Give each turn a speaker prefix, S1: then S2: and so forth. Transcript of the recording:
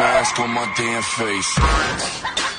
S1: mask on my damn face.